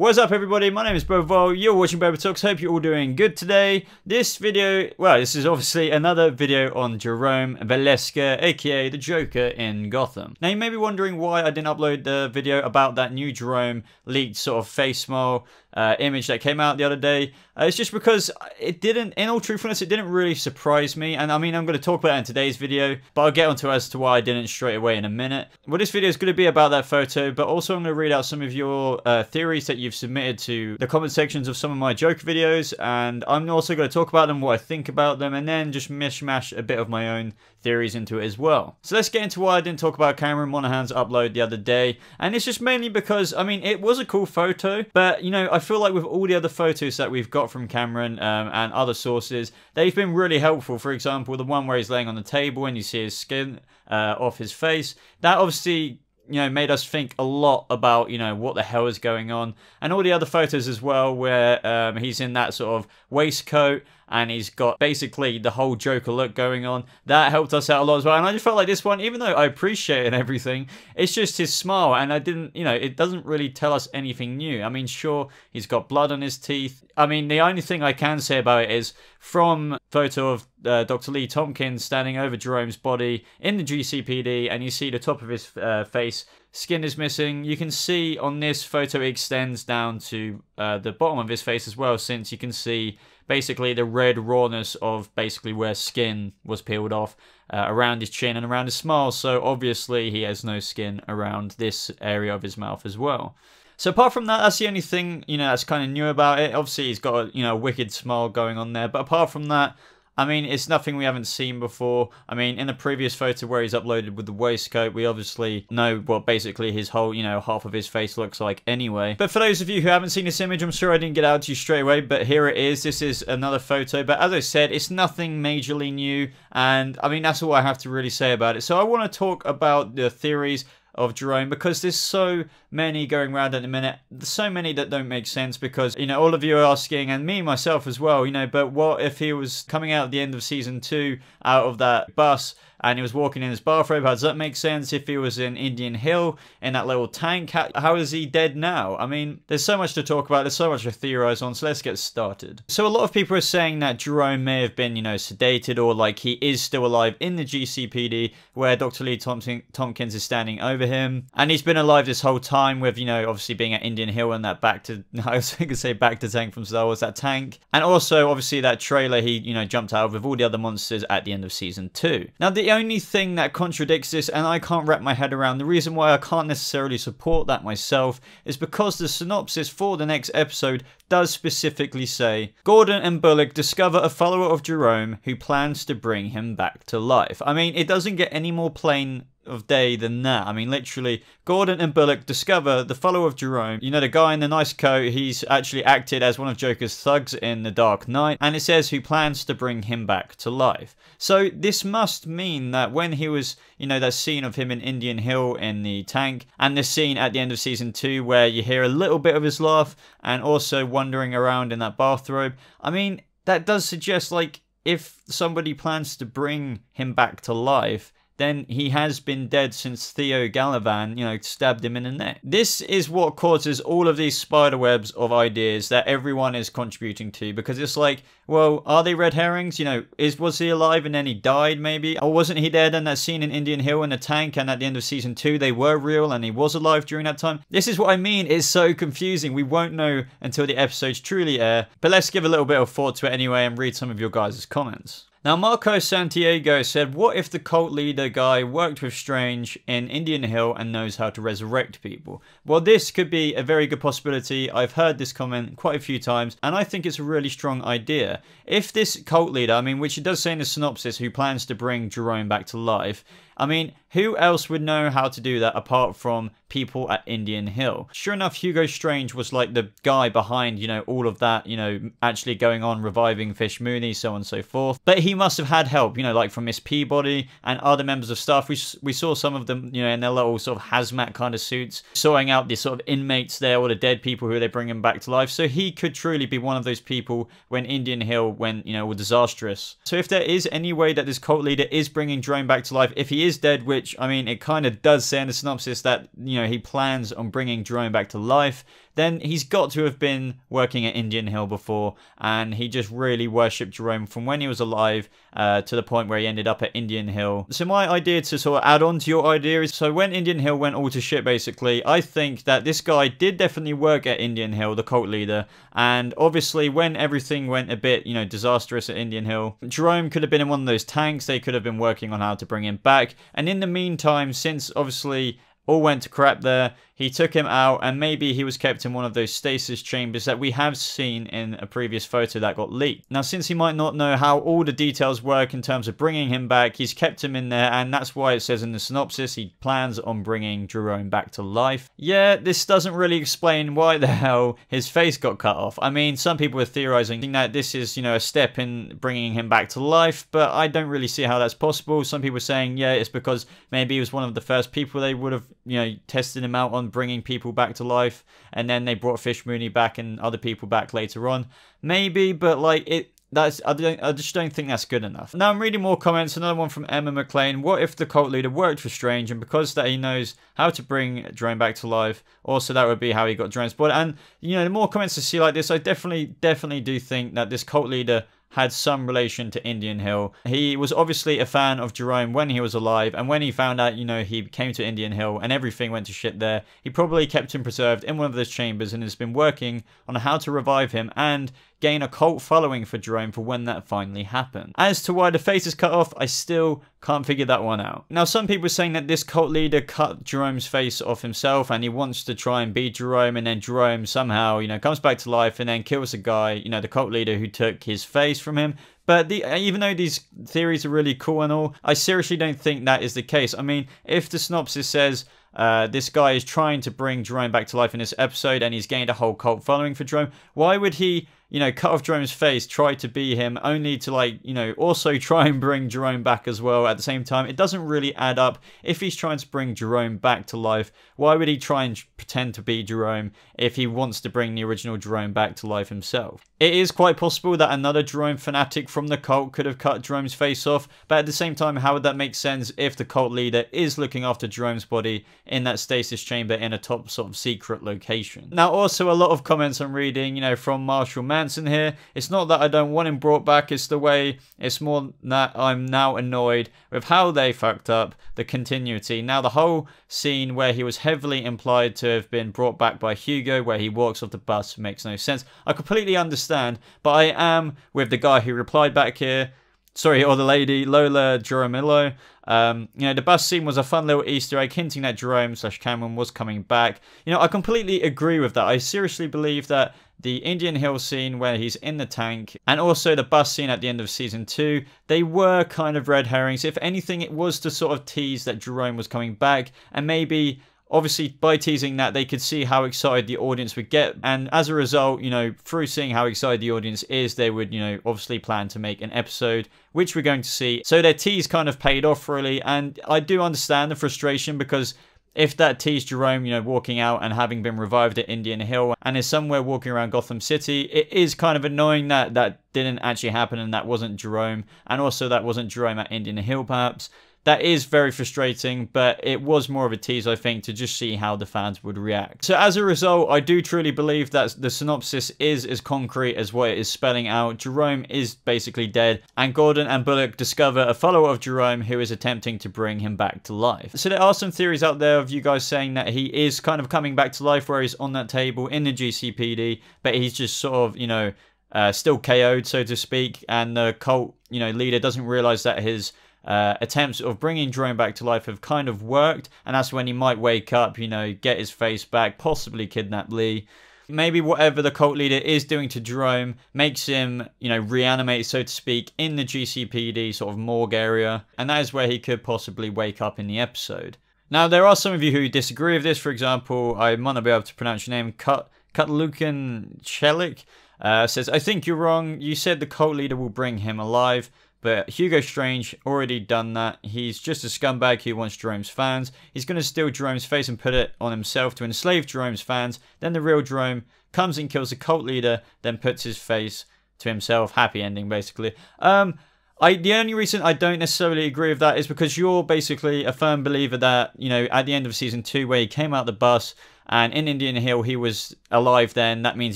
What's up everybody, my name is Boba, you're watching Boba Talks, hope you're all doing good today. This video, well this is obviously another video on Jerome Valeska, aka the Joker in Gotham. Now you may be wondering why I didn't upload the video about that new Jerome leaked sort of face smile uh, image that came out the other day. Uh, it's just because it didn't, in all truthfulness, it didn't really surprise me. And I mean, I'm going to talk about it in today's video, but I'll get onto as to why I didn't straight away in a minute. Well, this video is going to be about that photo, but also I'm going to read out some of your uh, theories that you've submitted to the comment sections of some of my Joker videos. And I'm also going to talk about them, what I think about them, and then just mishmash a bit of my own theories into it as well. So let's get into why I didn't talk about Cameron Monaghan's upload the other day. And it's just mainly because, I mean, it was a cool photo, but, you know, I feel like with all the other photos that we've got from Cameron um, and other sources, they've been really helpful. For example, the one where he's laying on the table and you see his skin uh, off his face, that obviously you know, made us think a lot about, you know, what the hell is going on. And all the other photos as well, where um, he's in that sort of waistcoat and he's got basically the whole Joker look going on. That helped us out a lot as well. And I just felt like this one, even though I appreciate and everything, it's just his smile. And I didn't, you know, it doesn't really tell us anything new. I mean, sure, he's got blood on his teeth. I mean, the only thing I can say about it is from photo of uh, Dr. Lee Thompkins standing over Jerome's body in the GCPD, and you see the top of his uh, face skin is missing. You can see on this photo it extends down to uh, the bottom of his face as well, since you can see basically the red rawness of basically where skin was peeled off uh, around his chin and around his smile. So obviously he has no skin around this area of his mouth as well. So apart from that, that's the only thing, you know, that's kind of new about it. Obviously, he's got a, you know, a wicked smile going on there. But apart from that, I mean, it's nothing we haven't seen before. I mean, in the previous photo where he's uploaded with the waistcoat, we obviously know what basically his whole, you know, half of his face looks like anyway. But for those of you who haven't seen this image, I'm sure I didn't get out to you straight away, but here it is. This is another photo. But as I said, it's nothing majorly new. And I mean, that's all I have to really say about it. So I want to talk about the theories of Jerome because there's so many going around at the minute. There's so many that don't make sense because, you know, all of you are asking, and me myself as well, you know, but what if he was coming out at the end of season two out of that bus and he was walking in his bathrobe. How does that make sense? If he was in Indian Hill in that little tank, how, how is he dead now? I mean, there's so much to talk about. There's so much to theorize on. So let's get started. So a lot of people are saying that Jerome may have been, you know, sedated or like he is still alive in the GCPD where Dr. Lee Thompkins is standing over him. And he's been alive this whole time with, you know, obviously being at Indian Hill and that back to, I was going to say bacta tank from Star Wars, that tank. And also, obviously, that trailer he, you know, jumped out of with all the other monsters at the end of season two. Now, the only thing that contradicts this, and I can't wrap my head around, the reason why I can't necessarily support that myself is because the synopsis for the next episode does specifically say Gordon and Bullock discover a follower of Jerome who plans to bring him back to life. I mean, it doesn't get any more plain of day than that. I mean, literally, Gordon and Bullock discover the follower of Jerome. You know, the guy in the nice coat, he's actually acted as one of Joker's thugs in The Dark Knight, and it says who plans to bring him back to life. So this must mean that when he was, you know, that scene of him in Indian Hill in the tank, and the scene at the end of season two where you hear a little bit of his laugh, and also wandering around in that bathrobe, I mean, that does suggest, like, if somebody plans to bring him back to life, then he has been dead since Theo Galavan, you know, stabbed him in the neck. This is what causes all of these spider webs of ideas that everyone is contributing to because it's like, well, are they red herrings? You know, is was he alive and then he died maybe? Or wasn't he dead in that scene in Indian Hill in the tank and at the end of season 2 they were real and he was alive during that time? This is what I mean, it's so confusing. We won't know until the episodes truly air. But let's give a little bit of thought to it anyway and read some of your guys' comments. Now, Marco Santiago said, What if the cult leader guy worked with Strange in Indian Hill and knows how to resurrect people? Well, this could be a very good possibility. I've heard this comment quite a few times, and I think it's a really strong idea. If this cult leader, I mean, which it does say in the synopsis, who plans to bring Jerome back to life, I mean, who else would know how to do that apart from people at Indian Hill? Sure enough, Hugo Strange was like the guy behind, you know, all of that, you know, actually going on, reviving Fish Mooney, so on and so forth. But he must have had help, you know, like from Miss Peabody and other members of staff. We, we saw some of them, you know, in their little sort of hazmat kind of suits, sorting out the sort of inmates there, or the dead people who they bring him back to life. So he could truly be one of those people when Indian Hill went, you know, were disastrous. So if there is any way that this cult leader is bringing Jerome back to life, if he is is dead, which, I mean, it kind of does say in the synopsis that, you know, he plans on bringing Jerome back to life, then he's got to have been working at Indian Hill before, and he just really worshipped Jerome from when he was alive uh, to the point where he ended up at Indian Hill. So my idea to sort of add on to your idea is, so when Indian Hill went all to shit, basically, I think that this guy did definitely work at Indian Hill, the cult leader, and obviously when everything went a bit, you know, disastrous at Indian Hill, Jerome could have been in one of those tanks, they could have been working on how to bring him back, and in the meantime, since obviously all went to crap there. He took him out, and maybe he was kept in one of those stasis chambers that we have seen in a previous photo that got leaked. Now, since he might not know how all the details work in terms of bringing him back, he's kept him in there, and that's why it says in the synopsis he plans on bringing Jerome back to life. Yeah, this doesn't really explain why the hell his face got cut off. I mean, some people are theorizing that this is, you know, a step in bringing him back to life, but I don't really see how that's possible. Some people are saying, yeah, it's because maybe he was one of the first people they would have, you know, tested him out on bringing people back to life, and then they brought Fish Mooney back and other people back later on. Maybe, but like it. That's I don't I just don't think that's good enough. Now I'm reading more comments. Another one from Emma McLean. What if the cult leader worked for Strange and because that he knows how to bring Jerome back to life, also that would be how he got Jerome's body. And you know, the more comments I see like this, I definitely definitely do think that this cult leader had some relation to Indian Hill. He was obviously a fan of Jerome when he was alive, and when he found out, you know, he came to Indian Hill and everything went to shit there, he probably kept him preserved in one of those chambers and has been working on how to revive him and gain a cult following for Jerome for when that finally happened. As to why the face is cut off, I still can't figure that one out. Now, some people are saying that this cult leader cut Jerome's face off himself and he wants to try and beat Jerome, and then Jerome somehow, you know, comes back to life and then kills a guy, you know, the cult leader who took his face from him. But the, even though these theories are really cool and all, I seriously don't think that is the case. I mean, if the synopsis says uh, this guy is trying to bring Jerome back to life in this episode and he's gained a whole cult following for Jerome, why would he you know, cut off Jerome's face, try to be him, only to like, you know, also try and bring Jerome back as well at the same time. It doesn't really add up. If he's trying to bring Jerome back to life, why would he try and pretend to be Jerome if he wants to bring the original Jerome back to life himself? It is quite possible that another Jerome fanatic from the cult could have cut Jerome's face off, but at the same time, how would that make sense if the cult leader is looking after Jerome's body in that stasis chamber in a top sort of secret location? Now, also a lot of comments I'm reading, you know, from Marshall Manson here. It's not that I don't want him brought back, it's the way, it's more that I'm now annoyed with how they fucked up the continuity. Now, the whole scene where he was heavily implied to have been brought back by Hugo, where he walks off the bus, makes no sense. I completely understand, but I am with the guy who replied back here. Sorry, or the lady, Lola Joromillo. Um, you know, the bus scene was a fun little Easter egg hinting that Jerome slash Cameron was coming back. You know, I completely agree with that. I seriously believe that the Indian Hill scene where he's in the tank, and also the bus scene at the end of season two, they were kind of red herrings. If anything, it was to sort of tease that Jerome was coming back, and maybe obviously by teasing that they could see how excited the audience would get. And as a result you know through seeing how excited the audience is they would you know obviously plan to make an episode which we're going to see. So their tease kind of paid off really. And i do understand the frustration because if that teased Jerome, you know, walking out and having been revived at Indian Hill and is somewhere walking around Gotham City, it is kind of annoying that that didn't actually happen and that wasn't Jerome. And also that wasn't Jerome at Indian Hill, perhaps that is very frustrating, but it was more of a tease, I think, to just see how the fans would react. So as a result, I do truly believe that the synopsis is as concrete as what it is spelling out. Jerome is basically dead, and Gordon and Bullock discover a follower of Jerome who is attempting to bring him back to life. So there are some theories out there of you guys saying that he is kind of coming back to life where he's on that table in the GCPD, but he's just sort of, you know, uh, still KO'd, so to speak, and the cult, you know, leader doesn't realize that his uh, attempts of bringing Jerome back to life have kind of worked, and that's when he might wake up, you know, get his face back, possibly kidnap Lee. Maybe whatever the cult leader is doing to Jerome makes him, you know, reanimate, so to speak, in the GCPD sort of morgue area, and that is where he could possibly wake up in the episode. Now, there are some of you who disagree with this. For example, I might not be able to pronounce your name, Cut Kutlukin Chelik. Uh, says, I think you're wrong. You said the cult leader will bring him alive. But Hugo Strange already done that. He's just a scumbag who wants Jerome's fans. He's going to steal Jerome's face and put it on himself to enslave Jerome's fans. Then the real Jerome comes and kills the cult leader, then puts his face to himself. Happy ending, basically. Um, I the only reason I don't necessarily agree with that is because you're basically a firm believer that you know at the end of season two where he came out the bus and in Indian Hill he was alive then. That means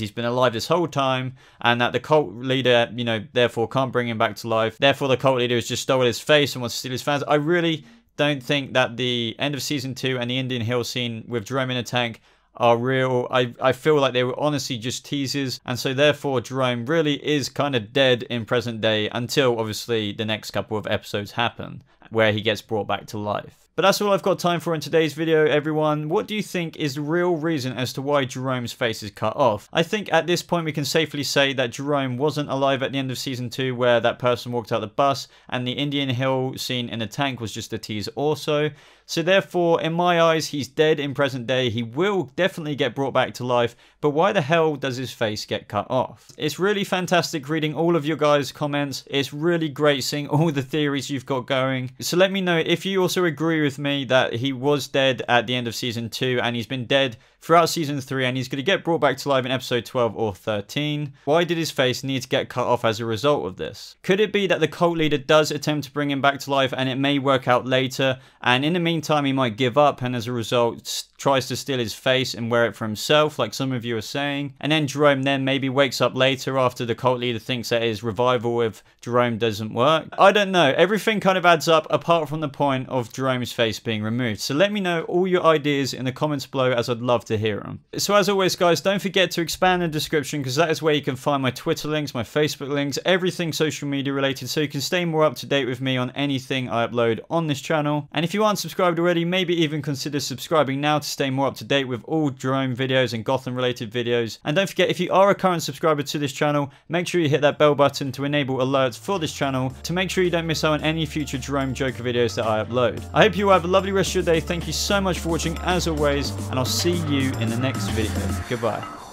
he's been alive this whole time, and that the cult leader, you know, therefore can't bring him back to life. Therefore, the cult leader has just stole his face and wants to steal his fans. I really don't think that the end of season two and the Indian Hill scene with Jerome in a tank are real. I, I feel like they were honestly just teasers, and so therefore Jerome really is kind of dead in present day until obviously the next couple of episodes happen where he gets brought back to life. But that's all I've got time for in today's video, everyone. What do you think is the real reason as to why Jerome's face is cut off? I think at this point we can safely say that Jerome wasn't alive at the end of Season 2 where that person walked out the bus and the Indian Hill scene in the tank was just a tease also. So therefore, in my eyes, he's dead in present day. He will definitely get brought back to life, but why the hell does his face get cut off? It's really fantastic reading all of your guys' comments. It's really great seeing all the theories you've got going. So let me know if you also agree with me that he was dead at the end of season 2 and he's been dead throughout season 3 and he's going to get brought back to life in episode 12 or 13. Why did his face need to get cut off as a result of this? Could it be that the cult leader does attempt to bring him back to life and it may work out later and in the meantime he might give up and as a result tries to steal his face and wear it for himself, like some of you are saying. And then Jerome then maybe wakes up later after the cult leader thinks that his revival with Jerome doesn't work. I don't know. Everything kind of adds up apart from the point of Jerome's face being removed. So let me know all your ideas in the comments below as I'd love to hear them. So as always guys, don't forget to expand the description because that is where you can find my Twitter links, my Facebook links, everything social media related so you can stay more up to date with me on anything I upload on this channel. And if you aren't subscribed already, maybe even consider subscribing now to stay more up to date with all Jerome videos and Gotham related videos. And don't forget, if you are a current subscriber to this channel, make sure you hit that bell button to enable alerts for this channel to make sure you don't miss out on any future Jerome Joker videos that I upload. I hope you have a lovely rest of your day. Thank you so much for watching as always, and I'll see you in the next video. Goodbye.